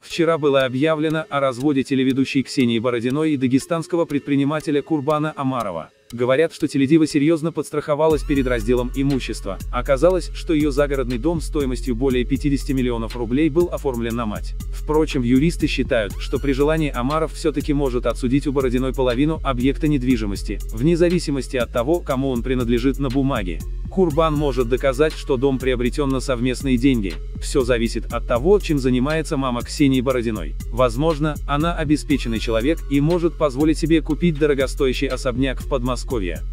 Вчера было объявлено о разводе телеведущей Ксении Бородиной и дагестанского предпринимателя Курбана Амарова. Говорят, что теледива серьезно подстраховалась перед разделом имущества. Оказалось, что ее загородный дом стоимостью более 50 миллионов рублей был оформлен на мать. Впрочем, юристы считают, что при желании Амаров все-таки может отсудить у Бородиной половину объекта недвижимости, вне зависимости от того, кому он принадлежит на бумаге. Курбан может доказать, что дом приобретен на совместные деньги. Все зависит от того, чем занимается мама Ксении Бородиной. Возможно, она обеспеченный человек и может позволить себе купить дорогостоящий особняк в Подмосковье.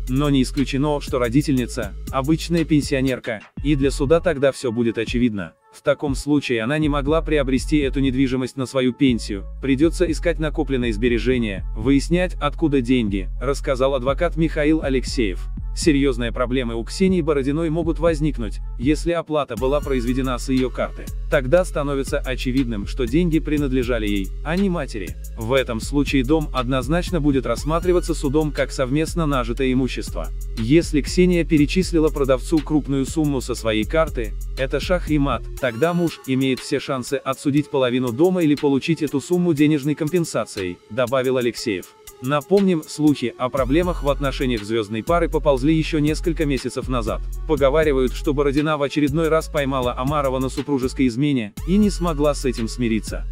Но не исключено, что родительница – обычная пенсионерка, и для суда тогда все будет очевидно. В таком случае она не могла приобрести эту недвижимость на свою пенсию, придется искать накопленные сбережения, выяснять, откуда деньги, рассказал адвокат Михаил Алексеев. Серьезные проблемы у Ксении Бородиной могут возникнуть, если оплата была произведена с ее карты. Тогда становится очевидным, что деньги принадлежали ей, а не матери. В этом случае дом однозначно будет рассматриваться судом как совместно нажитое имущество. Если Ксения перечислила продавцу крупную сумму со своей карты, это шах и мат, тогда муж имеет все шансы отсудить половину дома или получить эту сумму денежной компенсацией, добавил Алексеев. Напомним, слухи о проблемах в отношениях звездной пары поползли еще несколько месяцев назад. Поговаривают, что Бородина в очередной раз поймала Амарова на супружеской измене, и не смогла с этим смириться.